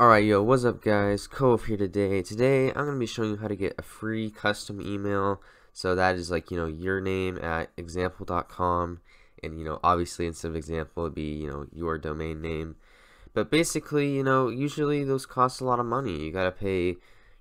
Alright, yo, what's up guys? Cove here today. Today, I'm going to be showing you how to get a free custom email. So that is like, you know, your name at example.com. And, you know, obviously instead of example, it'd be, you know, your domain name. But basically, you know, usually those cost a lot of money. You got to pay, you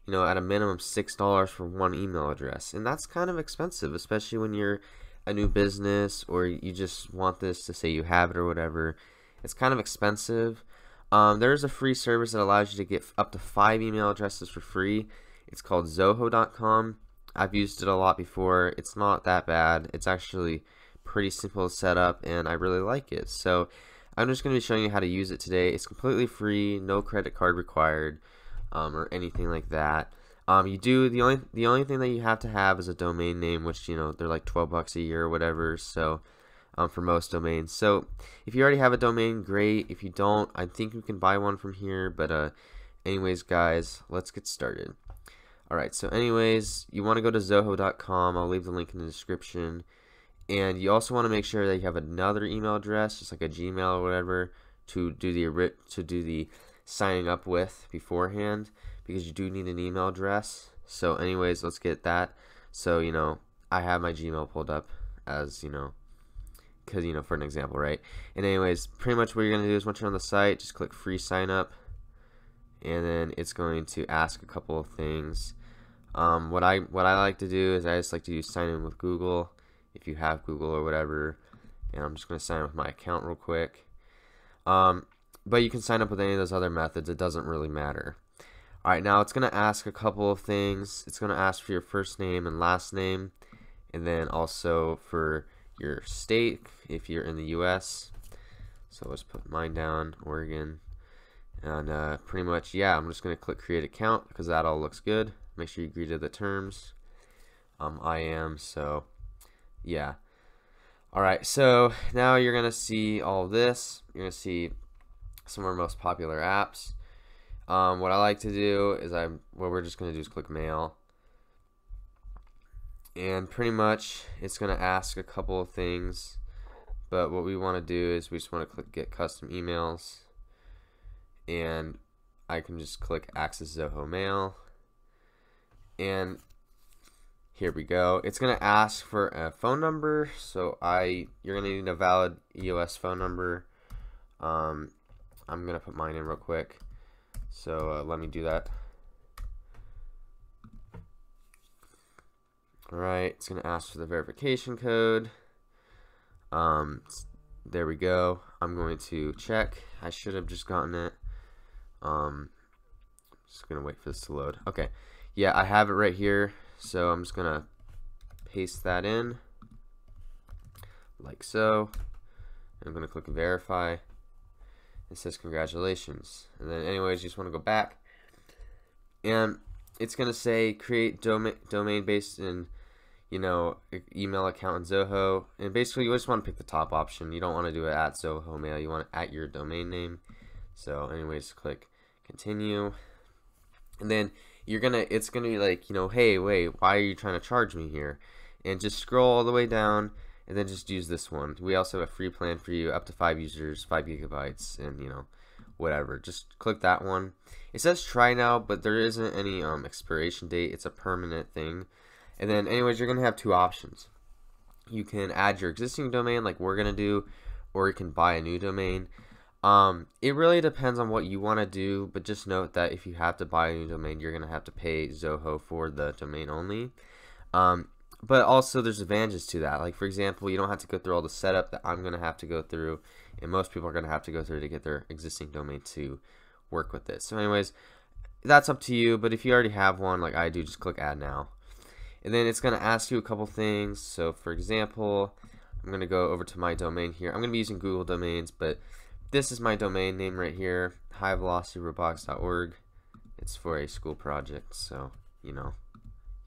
know, at a minimum $6 for one email address. And that's kind of expensive, especially when you're a new business or you just want this to say you have it or whatever. It's kind of expensive. Um, there's a free service that allows you to get up to five email addresses for free. It's called Zoho.com. I've used it a lot before. It's not that bad. It's actually pretty simple to set up, and I really like it. So I'm just going to be showing you how to use it today. It's completely free, no credit card required, um, or anything like that. Um, you do the only the only thing that you have to have is a domain name, which you know they're like 12 bucks a year or whatever. So um, for most domains. So if you already have a domain, great. If you don't, I think you can buy one from here. But uh, anyways, guys, let's get started. Alright, so anyways, you want to go to Zoho.com. I'll leave the link in the description. And you also want to make sure that you have another email address, just like a Gmail or whatever, to do the to do the signing up with beforehand, because you do need an email address. So, anyways, let's get that. So, you know, I have my Gmail pulled up as you know because you know for an example right? And anyways pretty much what you're gonna do is once you're on the site just click free sign up and then it's going to ask a couple of things. Um, what I what I like to do is I just like to use sign in with Google if you have Google or whatever and I'm just gonna sign up with my account real quick. Um, but you can sign up with any of those other methods it doesn't really matter. Alright now it's gonna ask a couple of things. It's gonna ask for your first name and last name and then also for your state if you're in the US. So let's put mine down, Oregon. And uh, pretty much, yeah, I'm just going to click create account because that all looks good. Make sure you agree to the terms. Um, I am, so yeah. Alright, so now you're going to see all this. You're going to see some of our most popular apps. Um, what I like to do is I'm, what we're just going to do is click mail and pretty much it's going to ask a couple of things but what we want to do is we just want to click get custom emails and I can just click access Zoho mail and here we go. It's gonna ask for a phone number so I you're gonna need a valid EOS phone number. Um, I'm gonna put mine in real quick so uh, let me do that Alright, it's going to ask for the verification code. Um, there we go. I'm going to check. I should have just gotten it. Um, I'm just going to wait for this to load. Okay. Yeah, I have it right here. So I'm just going to paste that in. Like so. I'm going to click verify. It says congratulations. And then anyways, you just want to go back. And it's going to say create domain, domain based in you know, email account in Zoho. And basically, you just want to pick the top option. You don't want to do it at Zoho Mail. You want it at your domain name. So, anyways, click continue. And then you're gonna, it's gonna be like, you know, hey, wait, why are you trying to charge me here? And just scroll all the way down, and then just use this one. We also have a free plan for you, up to five users, five gigabytes, and you know, whatever. Just click that one. It says try now, but there isn't any um, expiration date. It's a permanent thing. And then anyways, you're going to have two options. You can add your existing domain like we're going to do, or you can buy a new domain. Um, it really depends on what you want to do, but just note that if you have to buy a new domain, you're going to have to pay Zoho for the domain only. Um, but also there's advantages to that. Like for example, you don't have to go through all the setup that I'm going to have to go through, and most people are going to have to go through to get their existing domain to work with this. So anyways, that's up to you, but if you already have one like I do, just click add now and then it's going to ask you a couple things. So for example I'm going to go over to my domain here. I'm going to be using Google domains but this is my domain name right here highvelocityrobotics.org it's for a school project so you know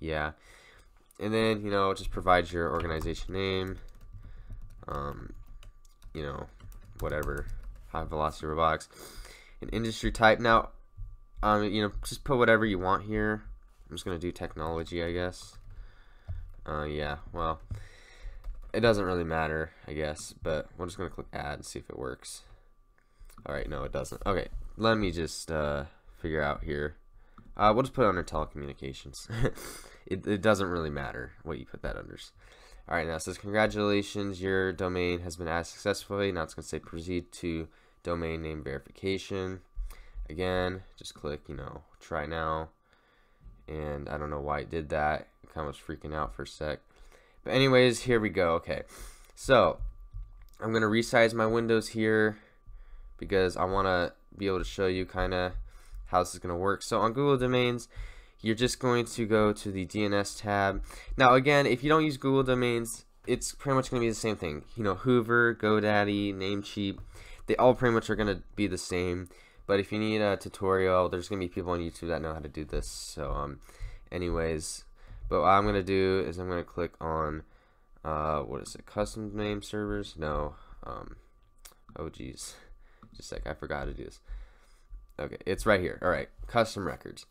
yeah. And then you know just provide your organization name um, you know whatever high velocity robotics an industry type. Now um, you know just put whatever you want here. I'm just gonna do technology I guess uh, yeah, well, it doesn't really matter, I guess, but we're just going to click add and see if it works. Alright, no, it doesn't. Okay, let me just uh, figure out here. Uh, we'll just put it under telecommunications. it, it doesn't really matter what you put that under. All right, now it says congratulations, your domain has been added successfully. Now it's going to say proceed to domain name verification. Again, just click, you know, try now. And I don't know why it did that. Kind of was freaking out for a sec. But anyways, here we go. Okay, so I'm going to resize my windows here because I want to be able to show you kind of how this is going to work. So on Google Domains, you're just going to go to the DNS tab. Now again, if you don't use Google Domains, it's pretty much going to be the same thing. You know, Hover, GoDaddy, Namecheap, they all pretty much are going to be the same. But if you need a tutorial, there's going to be people on YouTube that know how to do this. So, um, anyways, but what I'm going to do is I'm going to click on, uh, what is it, custom name servers? No, um, oh geez, just sec, I forgot to do this. Okay, it's right here. All right, custom records.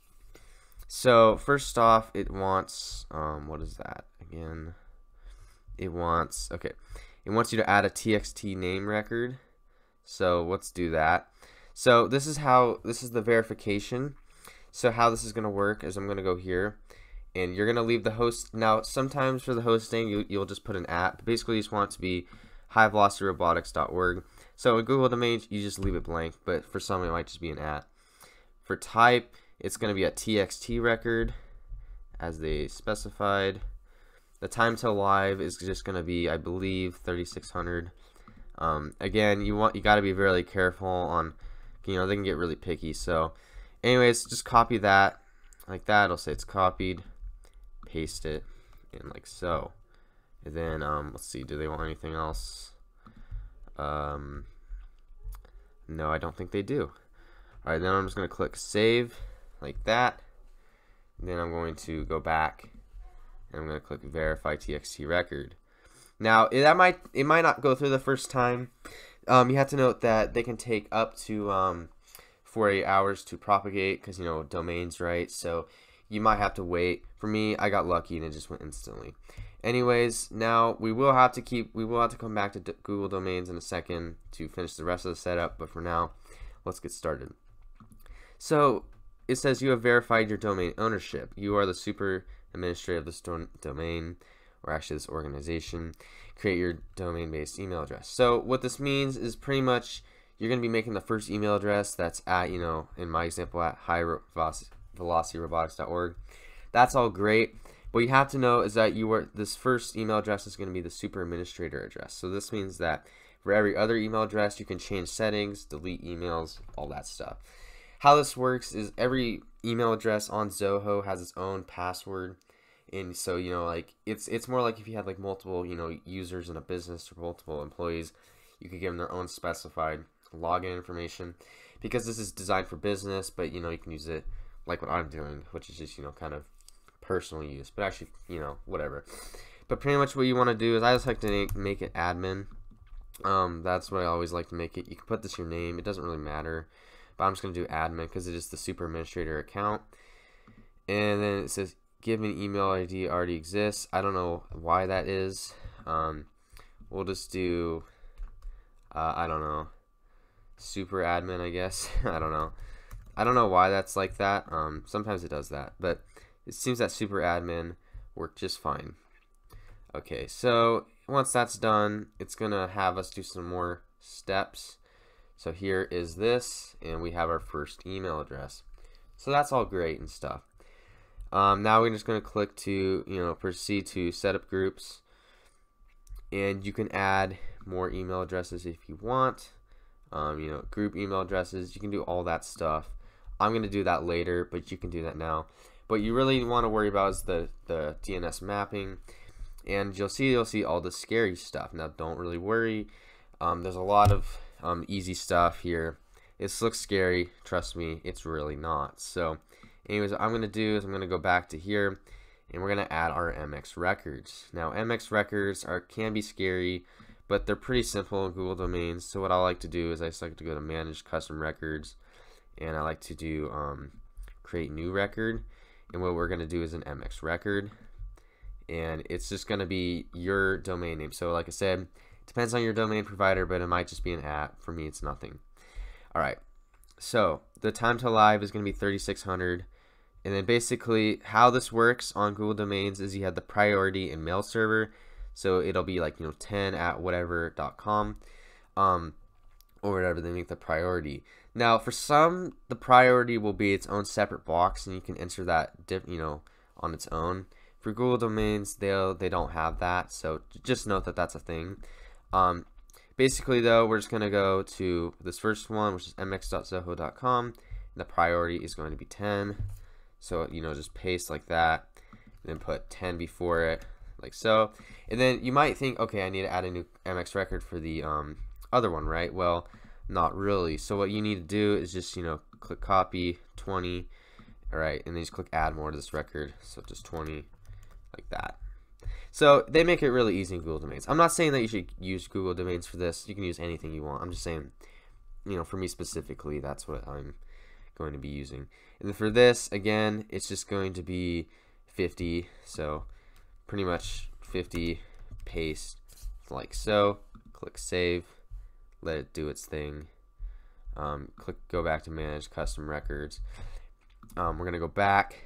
So first off, it wants um, what is that again? It wants okay, it wants you to add a TXT name record. So let's do that. So this is how this is the verification. So how this is going to work is I'm going to go here and you're going to leave the host. Now, sometimes for the hosting, you, you'll just put an app. Basically, you just want it to be highvelocityrobotics.org. So in Google Domains, you just leave it blank, but for some, it might just be an at. For type, it's going to be a TXT record, as they specified. The time till live is just going to be, I believe, 3600. Um, again, you want you got to be really careful on, you know, they can get really picky. So, anyways, just copy that like that. It'll say it's copied. Paste it in like so. And then um, let's see, do they want anything else? Um, no, I don't think they do. Alright, then I'm just going to click save like that. And then I'm going to go back and I'm going to click verify TXT record. Now, that might it might not go through the first time. Um, you have to note that they can take up to um, 48 hours to propagate because, you know, domains, right? So you might have to wait. For me, I got lucky and it just went instantly. Anyways, now we will have to keep, we will have to come back to Google Domains in a second to finish the rest of the setup, but for now, let's get started. So it says you have verified your domain ownership. You are the super administrator of this do domain, or actually this organization. Create your domain-based email address. So what this means is pretty much you're going to be making the first email address that's at, you know, in my example, at highvelocityrobotics.org. That's all great. What you have to know is that you are this first email address is going to be the super administrator address. So this means that for every other email address, you can change settings, delete emails, all that stuff. How this works is every email address on Zoho has its own password. And so, you know, like it's it's more like if you had like multiple, you know, users in a business or multiple employees, you could give them their own specified login information because this is designed for business, but you know, you can use it like what I'm doing, which is just, you know, kind of personal use, but actually, you know, whatever. But pretty much what you want to do is I just like to make it admin. Um, that's what I always like to make it. You can put this your name. It doesn't really matter. But I'm just going to do admin because it is the super administrator account. And then it says give an email ID already exists. I don't know why that is. Um, we'll just do, uh, I don't know, super admin, I guess. I don't know. I don't know why that's like that. Um, sometimes it does that. But it seems that super admin worked just fine. Okay, so once that's done, it's going to have us do some more steps. So here is this, and we have our first email address. So that's all great and stuff. Um, now we're just going to click to, you know, proceed to setup groups. And you can add more email addresses if you want. Um, you know, group email addresses. You can do all that stuff. I'm going to do that later, but you can do that now. But you really want to worry about is the, the DNS mapping. And you'll see you'll see all the scary stuff. Now don't really worry. Um, there's a lot of um, easy stuff here. This looks scary. Trust me, it's really not. So anyways, I'm going to do is I'm going to go back to here and we're going to add our MX records. Now MX records are can be scary, but they're pretty simple in Google Domains. So what I like to do is I just like to go to manage custom records and I like to do um, create new record. And what we're going to do is an MX record. And it's just going to be your domain name. So like I said depends on your domain provider but it might just be an at for me it's nothing. Alright so the time to live is going to be 3600 and then basically how this works on Google Domains is you have the priority and mail server. So it'll be like, you know, 10 at whatever.com um, or whatever they make the priority. Now, for some, the priority will be its own separate box and you can enter that, you know, on its own. For Google Domains, they'll they don't have that. So just note that that's a thing. Um, basically, though, we're just going to go to this first one, which is mx.zoho.com. The priority is going to be 10. So, you know, just paste like that. and then put 10 before it, like so. And then you might think, okay, I need to add a new MX record for the um, other one, right? Well, not really. So what you need to do is just, you know, click copy 20. All right, and then just click add more to this record. So just 20, like that. So they make it really easy in Google Domains. I'm not saying that you should use Google Domains for this. You can use anything you want. I'm just saying, you know, for me specifically, that's what I'm going to be using. And for this, again, it's just going to be 50. So pretty much 50, paste like so. Click save, let it do its thing. Um, click go back to manage custom records. Um, we're gonna go back,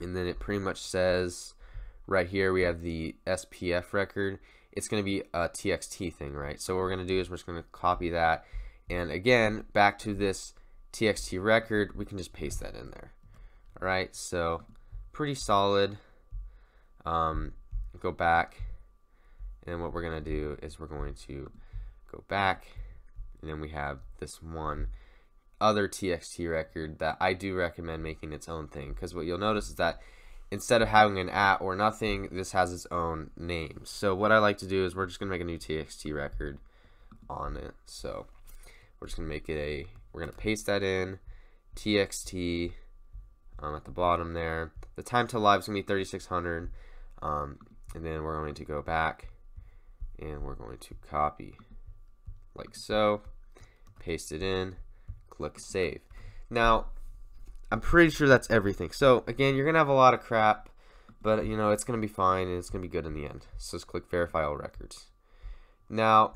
and then it pretty much says right here we have the SPF record. It's gonna be a TXT thing, right? So what we're gonna do is we're just gonna copy that, and again back to this TXT record, we can just paste that in there. All right, so pretty solid. Um, go back, and what we're gonna do is we're going to go back, and then we have this one other TXT record that I do recommend making its own thing because what you'll notice is that instead of having an at or nothing, this has its own name. So what I like to do is we're just gonna make a new TXT record on it. So we're just gonna make it a we're going to paste that in. TXT um, at the bottom there. The time to live is going to be 3600. Um, and then we're going to go back and we're going to copy like so. Paste it in. Click save. Now, I'm pretty sure that's everything. So again, you're to have a lot of crap, but you know, it's to be fine and it's to be good in the end. So just click verify all records. Now,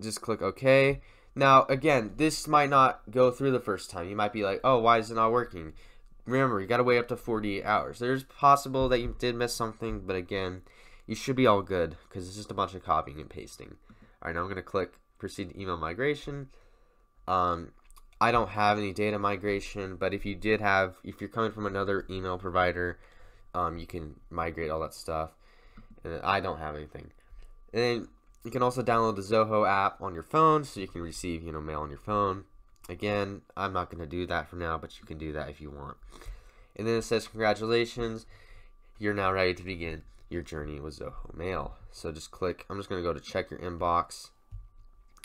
just click OK. Now, again, this might not go through the first time. You might be like, oh, why is it not working? Remember, you got to wait up to 48 hours. There's possible that you did miss something, but again, you should be all good because it's just a bunch of copying and pasting. All right, now I'm to click proceed to email migration. Um, I don't have any data migration, but if you did have, if you're coming from another email provider, um, you can migrate all that stuff. And I don't have anything. And then you can also download the Zoho app on your phone so you can receive, you know, mail on your phone. Again, I'm not going to do that for now, but you can do that if you want. And then it says, congratulations, you're now ready to begin your journey with Zoho Mail. So just click, I'm just going to go to check your inbox,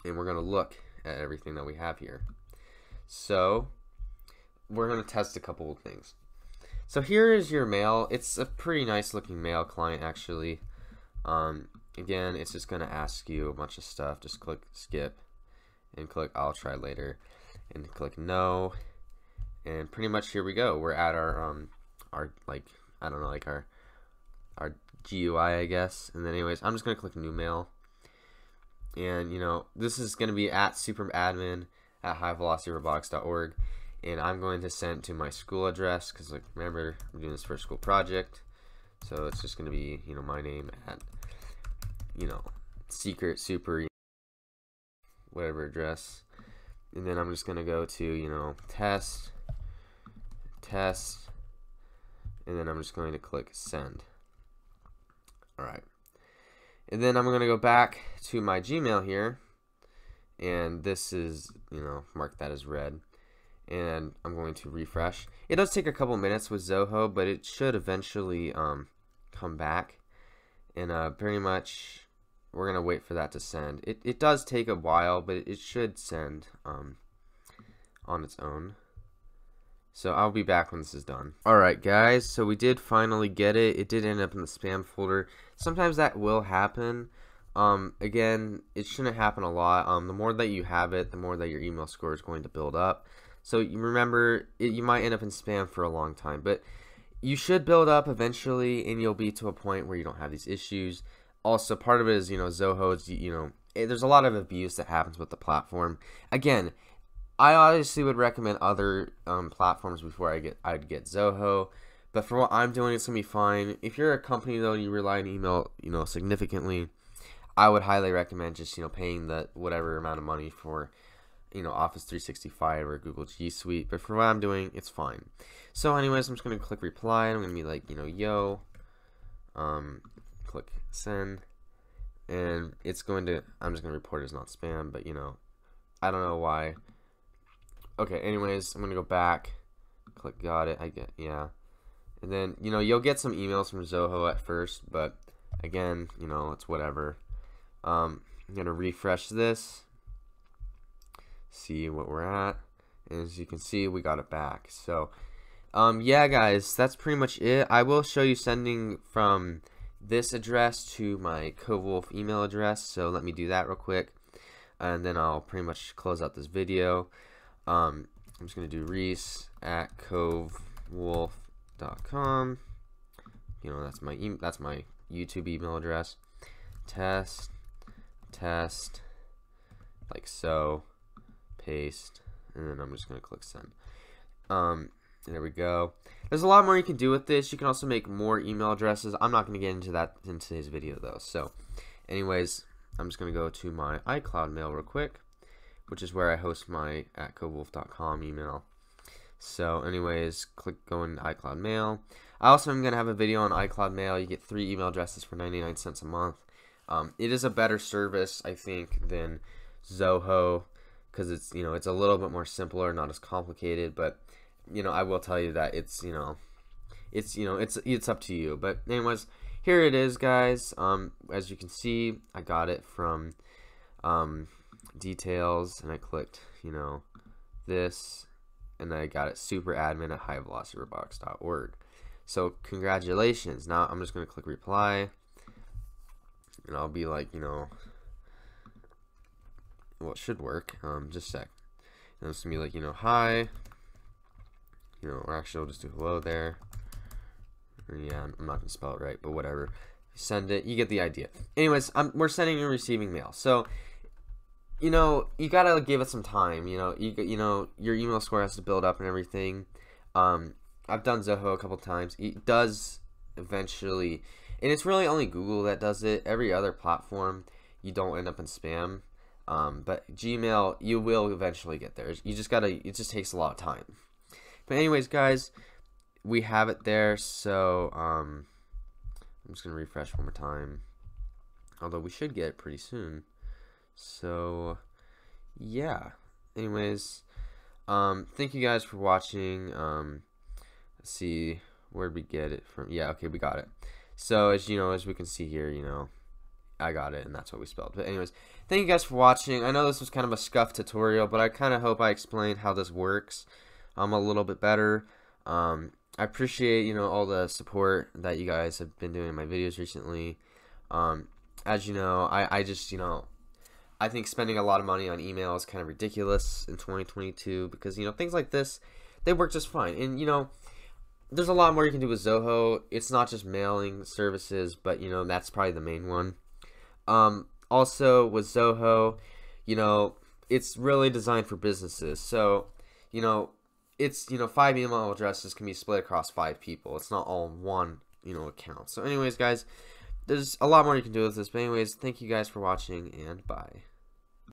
and we're going to look at everything that we have here. So we're going to test a couple of things. So here is your mail. It's a pretty nice looking mail client actually. Um, again, it's just going to ask you a bunch of stuff. Just click skip and click I'll try later and click no. And pretty much here we go. We're at our, um, our, like, I don't know, like our, our GUI, I guess. And then anyways, I'm just going to click new mail. And, you know, this is going to be at superadmin at highvelocityrobotics.org. And I'm going to send to my school address because, like, remember, I'm doing this for a school project. So it's just going to be, you know, my name at you know, secret super whatever address. And then I'm just going to go to, you know, test, test, and then I'm just going to click send. All right. And then I'm going to go back to my Gmail here. And this is, you know, mark that as read. And I'm going to refresh. It does take a couple minutes with Zoho, but it should eventually um, come back. And uh, pretty much we're gonna wait for that to send. It it does take a while, but it should send um, on its own. So I'll be back when this is done. Alright guys, so we did finally get it. It did end up in the spam folder. Sometimes that will happen. Um, again, it shouldn't happen a lot. Um, the more that you have it, the more that your email score is going to build up. So you remember, it, you might end up in spam for a long time, but you should build up eventually and you'll be to a point where you don't have these issues also part of it is you know Zoho. It's, you know it, there's a lot of abuse that happens with the platform. Again, I obviously would recommend other um, platforms before I get I'd get Zoho, but for what I'm doing, it's gonna be fine. If you're a company though and you rely on email, you know, significantly, I would highly recommend just you know paying the whatever amount of money for you know Office 365 or Google G Suite. But for what I'm doing, it's fine. So, anyways, I'm just gonna click reply. And I'm gonna be like you know yo, um, click send, and it's going to. I'm just gonna report it as not spam, but you know, I don't know why. Okay, anyways, I'm gonna go back. Click got it. I get yeah. And then, you know, you'll get some emails from Zoho at first, but again, you know, it's whatever. Um, I'm going to refresh this, see what we're at. And as you can see, we got it back. So, um, yeah, guys, that's pretty much it. I will show you sending from this address to my CoveWolf email address. So let me do that real quick. And then I'll pretty much close out this video. Um, I'm just going to do Reese at covewolf.com. You know, that's my e that's my YouTube email address. Test test, like so, paste, and then I'm just going to click send. Um, there we go. There's a lot more you can do with this. You can also make more email addresses. I'm not going to get into that in today's video though. So, anyways, I'm just going to go to my iCloud mail real quick, which is where I host my at covewolf.com email. So, anyways, click go into iCloud mail. I also am going to have a video on iCloud mail. You get three email addresses for 99 cents a month. Um, it is a better service, I think, than Zoho because it's you know it's a little bit more simpler, not as complicated. But you know, I will tell you that it's you know, it's you know it's it's up to you. But anyways, here it is, guys. Um, as you can see, I got it from um, details, and I clicked you know this, and then I got it super admin at highvelocityrobotics.org. So congratulations. Now I'm just gonna click reply and I'll be like, you know, well, it should work. Um, just a sec. And it's gonna be like, you know, hi. You know, or actually, I'll just do hello there. yeah, I'm not gonna spell it right, but whatever. Send it. You get the idea. Anyways, I'm, we're sending and receiving mail. So, you know, you gotta give it some time. You know, you you know, your email score has to build up and everything. Um, I've done Zoho a couple times. It does eventually and it's really only Google that does it. Every other platform, you don't end up in spam. Um, but Gmail, you will eventually get there. You just gotta. It just takes a lot of time. But anyways, guys, we have it there. So um, I'm just gonna refresh one more time. Although we should get it pretty soon. So yeah. Anyways, um, thank you guys for watching. Um, let's see where we get it from? Yeah, okay, we got it. So as you know, as we can see here, you know, I got it, and that's what we spelled. But anyways, thank you guys for watching. I know this was kind of a scuff tutorial, but I kind of hope I explained how this works um, a little bit better. Um, I appreciate, you know, all the support that you guys have been doing in my videos recently. Um, as you know, I, I just, you know, I think spending a lot of money on email is kind of ridiculous in 2022 because, you know, things like this, they work just fine. And, you know, there's a lot more you can do with Zoho. It's not just mailing services, but you know that's probably the main one. Um, also with Zoho, you know it's really designed for businesses. So you know it's you know five email addresses can be split across five people. It's not all one you know account. So anyways, guys, there's a lot more you can do with this. But anyways, thank you guys for watching and bye.